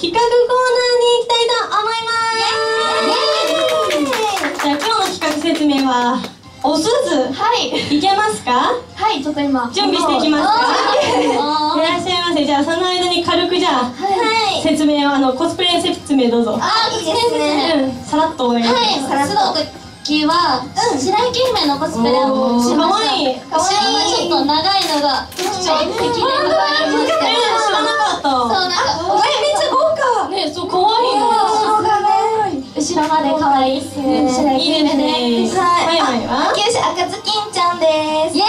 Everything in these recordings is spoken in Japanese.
企画コーナーに行きたいと思います。じゃあ今日の企画説明はおすずはいいけますかはいちょっと今準備していきますかいらっしゃいませじゃあその間に軽くじゃあはい説明をあのコスプレ説明どうぞあいいですねうんさらっとお願いしますはいその時は白雪姫のコスプレをしましたかわいい後ろがちょっと長いのが特徴的でございましてえー知らなかったそうなんかまで可愛いっすね。白いいですね。はいはいは九州赤ずきんちゃんです。イエー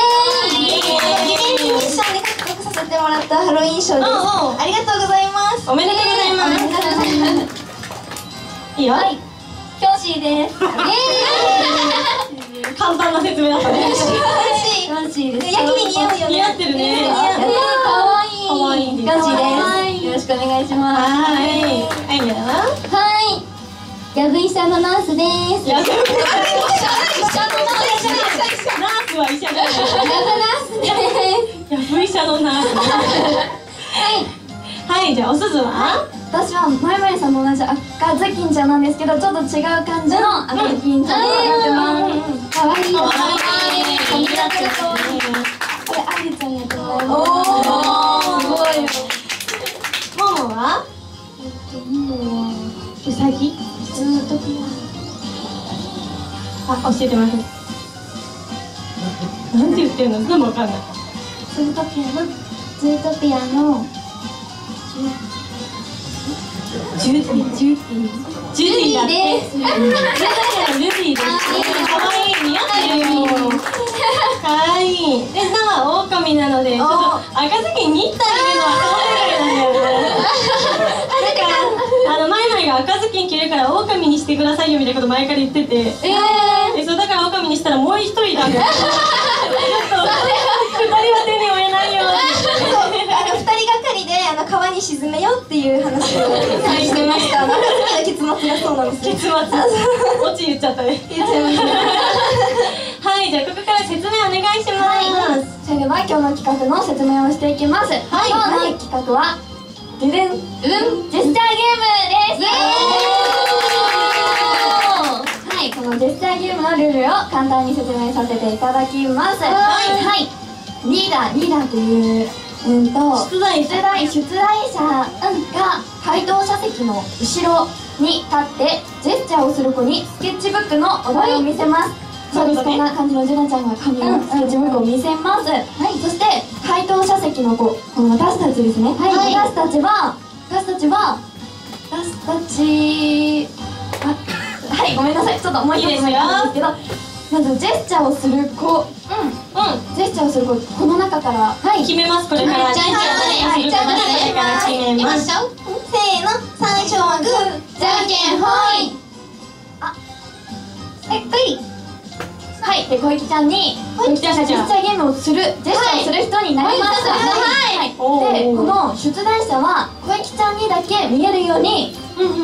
イ。イベントミッションで獲得させてもらったハロウィン賞です。ありがとうございます。おめでとうございます。いいよ。はい。キョシーです。イ エ簡単な説明だったね。嬉しいーイ。キョシーです。ヤギに似合うよね。似合ってるね。似合うえー、かわい。いかわいいです。よろしくお願いします。はい。はいヤブイさんのナースです。やぶ医者のナースナースは医者じゃないヤブナースですい。や、V 社のナース。はい、じゃあおすずは？私はまいまいさんと同じ赤ずきんちゃんなんですけどちょっと違う感じの赤ずきんちゃんになってますかわいいかわい。いこれあゆちゃんやと思い。まおすごい。よももは？うさぎ？ずっとピあ、教えてます。なんて言ってんの、でもわかんない。ズートピアのズートピアのジュディ、ジュディ。ジュディだって。ジュディジュディです。可愛い似合ってるよ。可愛いで、さは狼なので、ちょっと赤ずきんに行ってあげるのは可愛いんだよね。なんか、あの、マイマイが赤ずきん着るから狼にしてくださいよみたいなこと前から言ってて。ええそうだから狼にしたらもう一人いたんだよ。ちょっと二人は手に負えないよ。すあの二人がかりであの川に沈めようっていう話を してました赤ずきの結末がそうなんですよ結末オチ言っちゃったね。言っちゃいましたはい、じゃあここから説明お願いします。それでは今日の企画の説明をしていきます、今日の企画はででんうんジェスチャーゲームですはいこのジェスチャーゲームのルールを簡単に説明させていただきますはいはいリーダーリーダーといううんと出題出題出題者が回答者席の後ろに立ってジェスチャーをする子にスケッチブックのお題を見せます、そうです、こんな感じのジュナちゃんが紙のスケッチブックを見せます、はい、そして回答者席の子この私たちですね、はい、私たちは私たちは私たちあはいごめんなさいちょっともう一ついいですよなんですけどまずジェスチャーをする子うジェスチャーをする子この中からはいん、決めます、これから。はいじゃんけんはいじゃんけんこれから決めます。せーの最初はグーじゃんけんほいあえっいはい。で小雪ちゃんに小雪ちゃんがジェスチャーゲームをするジェスチャーをする人になりますはい。おー。でこの出題者は小雪ちゃんにだけ見えるように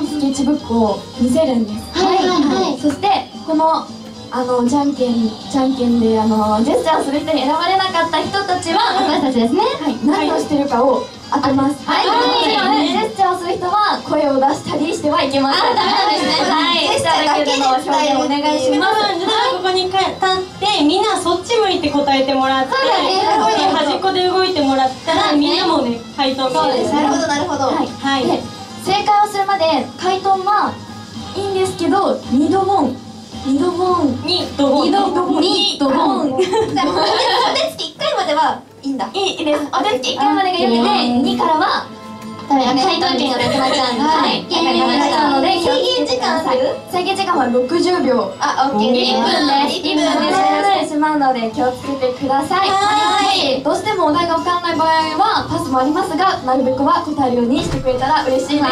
スケッチブックを見せるんです。はいはいはい。そしてこのあのじゃんけんじゃんけんであのジェスチャーをする人に選ばれなかった人たちは私たちですね。はい。何をしてるかを当てます。はい。はい。ジェスチャーをする人は声を出したりしてはいけません。あダメですね。はい。ジェスチャーだけでの表現お願いしますここにか立ってみんなそっち向いて答えてもらって、はいで端っこで動いてもらったら、みんなもね回答そうです。なるほどなるほど。はい。はい。で正解をするまで回答はいいんですけど二度ボン二度ボン二度ボン二度ボンじゃあお手つき一回まではいいんだ。いいです。お手つき1回までが良くて、2からは、回答権がなくなっちゃうんで、はい、わかりました。ので、制限時間ある？制限時間は60秒。あ、オッケー。です。1分です。1分でしてしまうので気をつけてください。はい。どうしてもお題が分かんない場合はパスもありますが、なるべくは答えるようにしてくれたら嬉しいです。はい。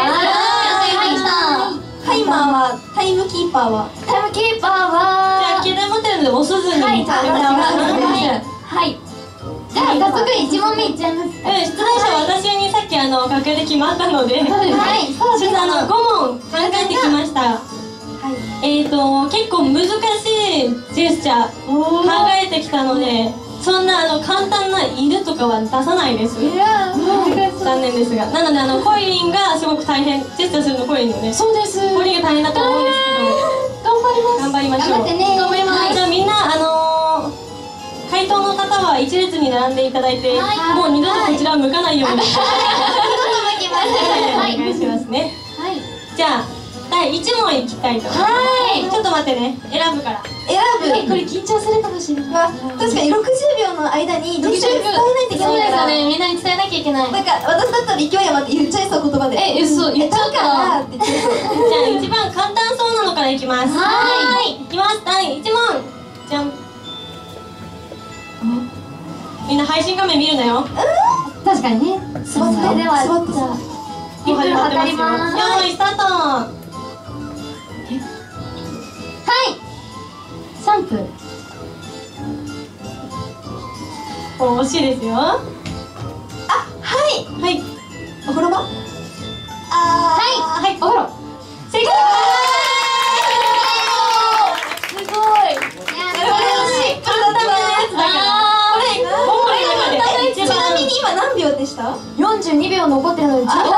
タイマーはタイムキーパーは？タイムキーパーじゃはあ携帯持ってるのでおすずにはい、じゃあ私がはい。はい。じゃあ早速1問目いっちゃいます。うん、出題者は私にきあの楽屋で決まったので、はい、ちょっとあの5問考えてきました。はい。えーと結構難しいジェスチャー考えてきたので、そんなあの簡単な犬とかは出さないです。いやー残念ですが。なのであのコイリンがすごく大変。ジェスチャーするのコイリンのねそうです。コイリンが大変だと思うんです頑張ります。けど頑張りましょう。頑張ってね。頑張ります。じゃあみんなあのー、回答の方は一列に並んでいただいて、はい。もう二度とこちらを向かないように、はい。お願いしますね。はい。じゃあ第1問いきたいと思います。はい。ちょっと待ってね。選ぶから。選ぶ。これ緊張するかもしれない。わ確かに。60秒の間にどっちかに伝えないといけそうないから。ですよね。みんなに伝えなきゃいけない。なんか私だったら勢い余って言っちゃいそう言葉で。え嘘。言っちゃうからって言ってそう。じゃあ一番簡単そうなのからいきます。はい。い。きます。第1問。じゃん。みんな配信画面見るなよ。確かにね。座って。それでは座って。じゃあもう始まってますよ。測りますよーいスタート。はい。3分。お惜しいですよ。ははい。いはい。お風呂場？あー。はい。お風呂。正解今何秒でした？42秒残ってるので18秒。めっ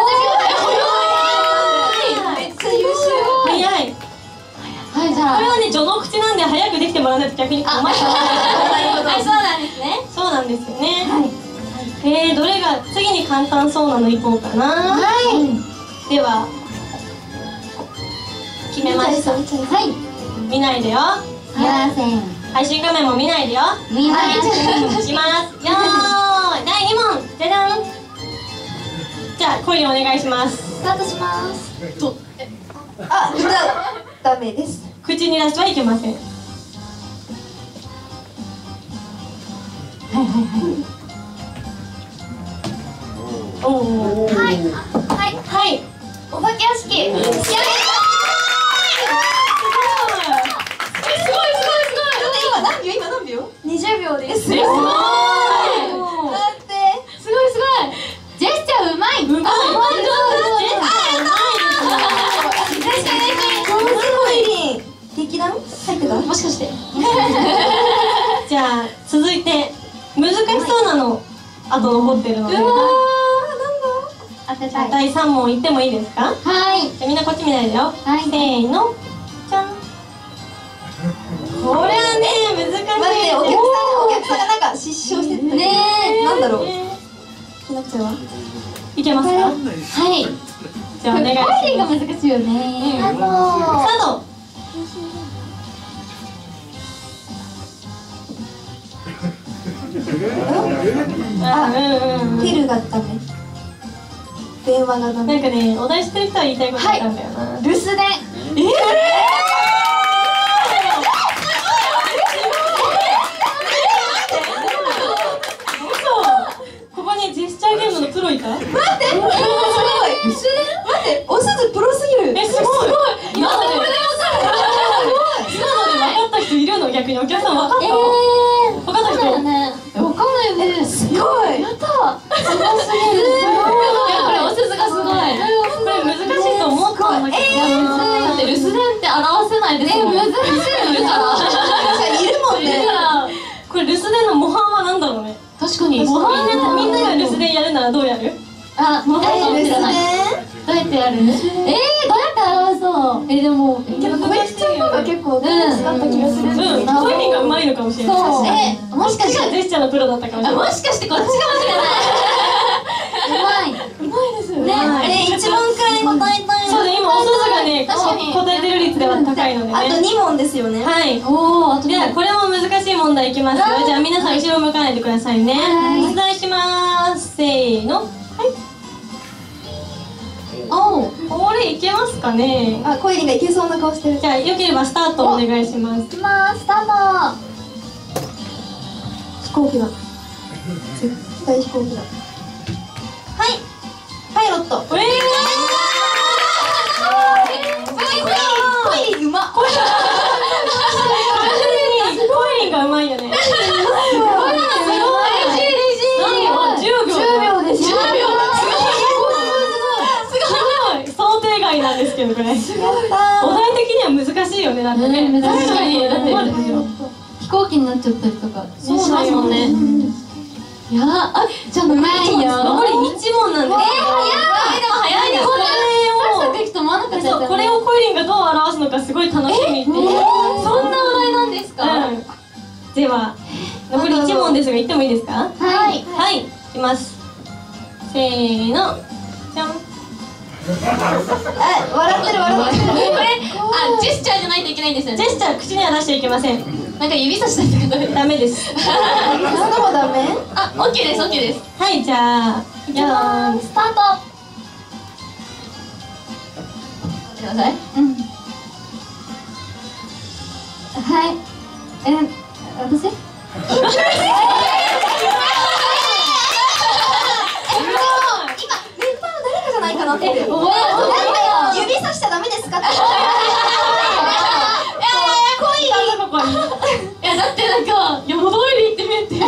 はいじゃあこれはね序の口なんで早くできてもらわないと逆に困っちゃうはいそうなんですね。そうなんですよね。はい。えー、どれが次に簡単そうなのいこうかな。はい。では決めました。はい。見ないでよ。いません。配信画面も見ないでよ。見ない。いきます。よーい。第2問。じゃじゃん。じゃあコインお願いします。スタートします。あじゃあダメです口に出してはいけません。おおはい。はい。はい。お化け屋敷。やりましたすごいす今何秒？今何秒？ごいすごい20秒です。すごい。だって。すごいすごい。ジェスチャーうまい。うまい続いて難しそうなのあと残ってるので、当てたい第3問いってもいいですか？はい。じゃあみんなこっち見ないでよ、はい。せーの。じゃん。これはね難しい。待ってお客さんお客さんがなんか失笑してたねえ。なんだろう？ねきなこちゃんは？いけますか？はい。じゃあお願いします。が難しいよね。あスのターあうんうんうん。ピルがダメ電話がダなんメかねお題してる人は言いたいことあったんだよな、留守電嘘。ここにジェスチャーゲープロいた？待ってすごい留守電待っておすずプロすぎるえすごい。今ので分かった人いるの？逆に。お客さん分かった、え分かった人？ねよねすごい。やった。すごすぎる。いやこれおがすごい。これ難しいと思ったんだけど、だって留守電って表せないですもん。難しいよから。いるもんねこれ留守電の模範は何だろうね。確かに。みんなみんなが留守電やるならどうやる？あ見たいかもしれないどうやってやる？えー、どうやって表そう？えでもけど小林ちゃんの方が結構難しかった気がするんですうんけどトイレがうまいのかもしれない。そう。えもしかして？こっちがジェスチャーのプロだったかもしれない。あもしかしてこっちかもしれない？うまい。うまいです。よねえ一問くらい答えたいそうで今おすずがね答えてる率では高いのであとね2問ですよね。はい。おおあとではこれも難しい問題いきます。よじゃあ皆さん後ろ向かないでくださいね。はい。出題します。せーの。はいおうこれいけますかね。あコイリンがいけそうな顔してる。じゃあよければスタートお願いします。いきますスター飛行機だ。絶対飛行機だ。はい。パイロット。えコイリンうまコイリンがうまいよねトこれはすごい嬉しい嬉しいなんと10秒10秒です10秒すごい想定外なんですけどこれ。お題的には難しいよねだってね。うん難しい。確かにだって。飛飛行機になっちゃったりとかしますもんね。いやーあじゃあうまいよ。残り1問なんで。すけどえでも早いねこれ。をサクサクとこれをコイリンがどう表すのかすごい楽しみってそんな話題なんですか？うん、では残り1問ですが言ってもいいですか？はい。はい。いきます。せーの。じゃんあ笑ってる笑ってる。これあジェスチャーじゃないといけないんですよね。ジェスチャー口には出しちゃいけません。なんか指さしたりとかダメです。そのもダメ？あオッケーですオッケーです。はいじゃあじゃーんスタート。ください。うん。はい。え私 メンバーの誰かじゃないかなってなんか指さしちゃダメですかって。ここにい。やだってなんか山通り行ってみるっていう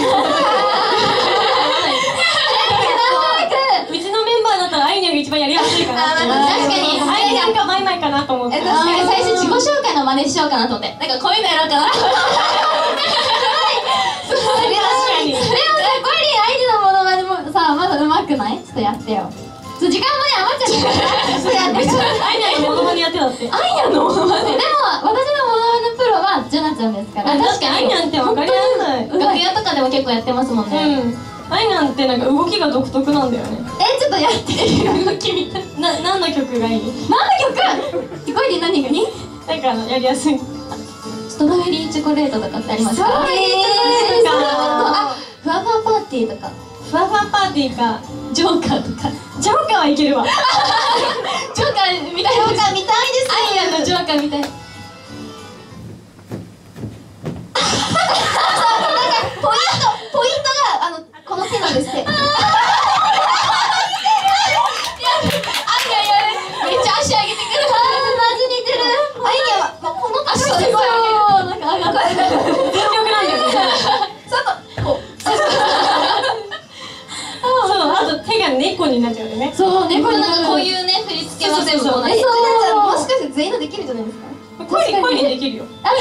うちのメンバーだったらアイニャが一番やりやすいか確かに。アイニャかマイマイかなと思ってえ最初自己紹介の真似しようかなと思って。なんかこう。いうのやろうかなモノマネやって。アイニャのものまねでも私のものまねプロはジョナちゃんですから。確かに。アイニャって分かりやすい。楽屋とかでも結構やってますもんうね、ん。アイニャってなんか動きが独特なんだよね。えちょっとやって動きみたいな。何の曲がいい？なんで曲？コイリン何がになんかあのやりやすい。ストロベリーチョコレートとかってありますか？ストロベリーチョコレート。あふわふわパーティーとか。ふわふわパーティーかジョーカーとかジョーカーはいけるわ。ジョーカーみたいジョーカー見たいです。アイアンのジョーカーみたいポイントポイントがあのこの手なんですって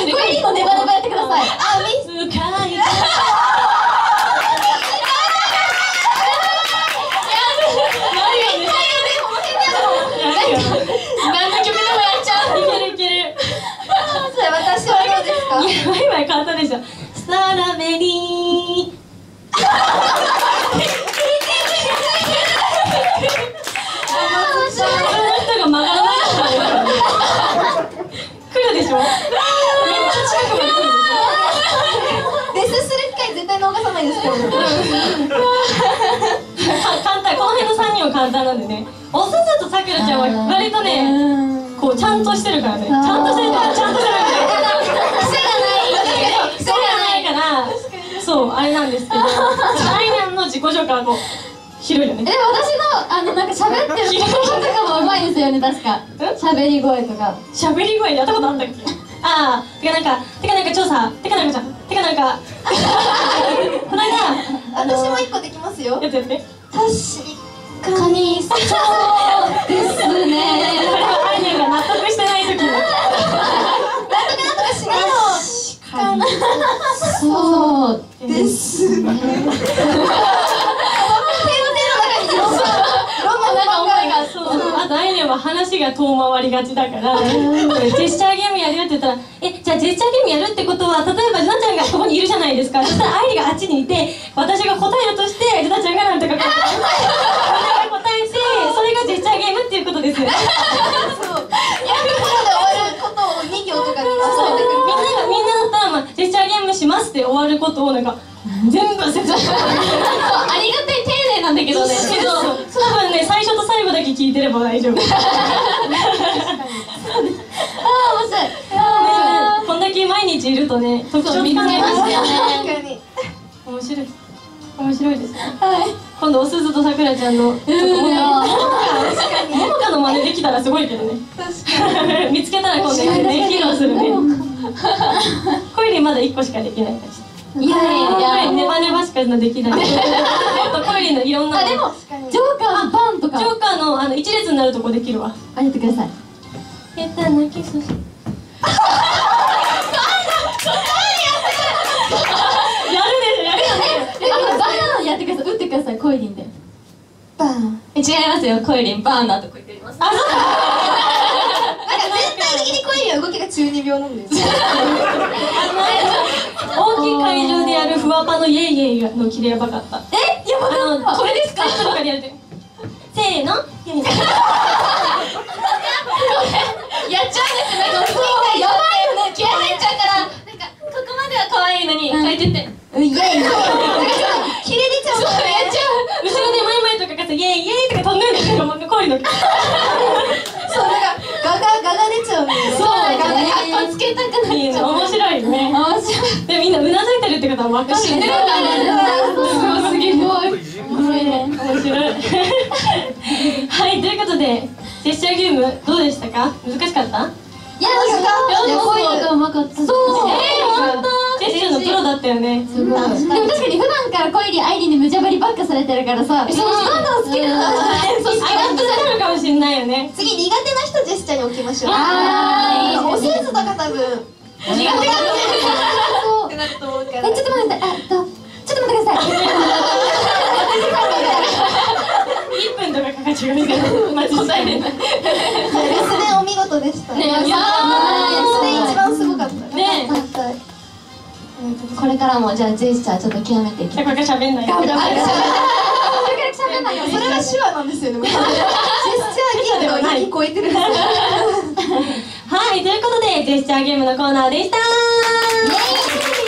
きるよあコイリンのネバネバやってください。あミ深い何の曲でもやっちゃういけるいけるじゃあ私はどうですかいやワイワイ簡単でしょスタラベリーこの人が曲がらないから来るでしょめっちゃ近くまで来るでしょレスする機会絶対逃さないですけど。簡単この辺の3人は簡単なんでね。おすずとさくらちゃんは割とねこうちゃんとしてるからね。ちゃんとしてるからちゃんとしてるから癖がないから。そうあれなんですけどアイナンの自己紹介はこう広いよえね私のあのなんか喋ってる言葉とかもうまいですよね確か。喋り声とか。喋り声やったことあったっけ？ああてかなんかてかなんか調査てかなんかちゃんてかなんか。この間私も一個できますよ。やつやって。確カニそうですこれねはアイナンが納得してない時になんとかなんとかしないのそうですねそうあとアイネは話が遠回りがちだからジェスチャーゲームやるよって言ったら「えじゃあジェスチャーゲームやるってことは例えばジュナちゃんがここにいるじゃないですか。そしたらアイリがあっちにいて私が答えるとしてジュナちゃんがなんとかこう私が答えてそれがジェスチャーゲームっていうことですよねそうやることで終わることを2行とかそうみんながみんなだったら、まあ、ジェスチャーゲームしますって終わることをなんか全部説明ありがたい丁寧なんだけどねそう多分ねだけ聞いてれば大丈夫。ねあー面白い。あこんだけ毎日いるとね特徴見つけましたよね。確かに面白い。面白いですはい。今度おすずとさくらちゃんのちょっともうんももかの真似できたらすごいけどね。見つけたら今度ね披露するね。恋にまだ1個しかできないいやいとやいや。ネバネバしかできないかっこいいのいろんなあでもジョーカーのンとか。ジョーカーのあの一列になるとこできるわ。あってください。えっと泣きそう。コイリンで。バーン。え違いますよコイリン。バーンなとこ行ってますあそうなんか全体的にコイリンは動きが中二病なんです大きい会場でやるふわパのイエイイエイのキレやばかった。あのこれですか？とかでやるとせーのイエイイエイやっちゃうんですね。このやばいよね。気合入っちゃうから。なんかここまでは可愛いのに書いてって。うんイエイ。キレ出ちゃう。からねやっちゃう後ろで前々とかがさイエイイエイとか飛んでるんですよなんかコイリンのそうなんかガガガが出ちゃうそうなんかっこつけたくない面白いね面白いでみんなうなずいてるってことは分かる知ってるんだねすごい。すごい。ね面白い。はいということでジェスチャーゲームどうでしたか？難しかった？いやいやコイリンがうまかったそうえー、本当ジェスチャーのプロだったよねすごい。でも確かに普段からコイリンアイリンに無茶ぶりばっかされてるからさそうどんどん好きなるそう好き上がってなるかもしれない。よね次苦手な人ジェスチャーに置きましょうあーおせずとか多分苦手だねそうってなると思うからえちょっと待ってあえっとちょっと待ってください1分とかかかっちゃうみたいなマジ答えれないレスでお見事でしたねいやレスで一番すごかった。ね。これからもじゃあジェスチャーちょっと極めていきこれから喋んない。頑張ってあれ喋んないよ。それは手話なんですよね。ジェスチャーギートに聞こえてる はいということでジェスチャーゲームのコーナーでした。イエーイ